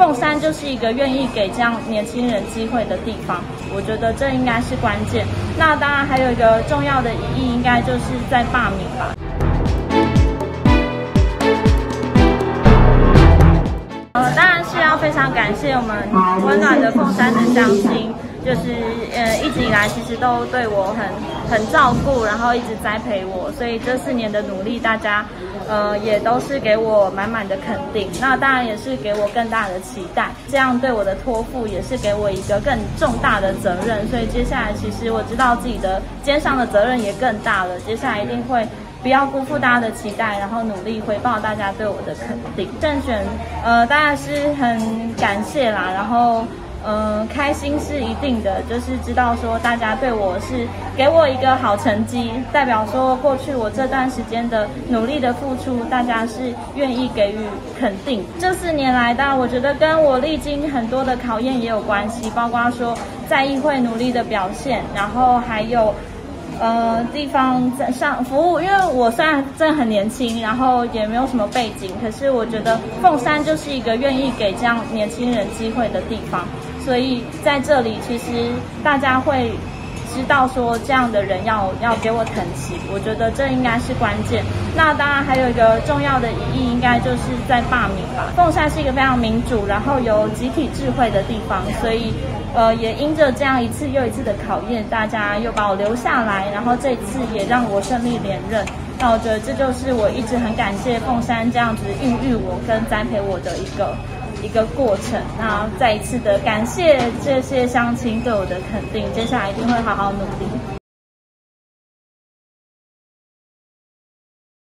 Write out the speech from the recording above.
凤山就是一个愿意给这样年轻人机会的地方，我觉得这应该是关键。那当然还有一个重要的意义，应该就是在罢免吧。要非常感谢我们温暖的凤山的乡亲。就是呃一直以来其实都对我很很照顾，然后一直栽培我，所以这四年的努力，大家呃也都是给我满满的肯定。那当然也是给我更大的期待，这样对我的托付也是给我一个更重大的责任。所以接下来其实我知道自己的肩上的责任也更大了，接下来一定会不要辜负大家的期待，然后努力回报大家对我的肯定。正选呃当然是很感谢啦，然后。嗯，开心是一定的，就是知道说大家对我是给我一个好成绩，代表说过去我这段时间的努力的付出，大家是愿意给予肯定。这四年来，当然我觉得跟我历经很多的考验也有关系，包括说在议会努力的表现，然后还有呃地方在上服务。因为我虽然真的很年轻，然后也没有什么背景，可是我觉得凤山就是一个愿意给这样年轻人机会的地方。所以在这里，其实大家会知道说这样的人要要给我疼惜，我觉得这应该是关键。那当然还有一个重要的意义，应该就是在罢免吧。凤山是一个非常民主，然后有集体智慧的地方，所以呃也因着这样一次又一次的考验，大家又把我留下来，然后这次也让我顺利连任。那我觉得这就是我一直很感谢凤山这样子孕育我跟栽培我的一个。一个过程，那再一次的感谢这些乡亲对我的肯定，接下来一定会好好努力。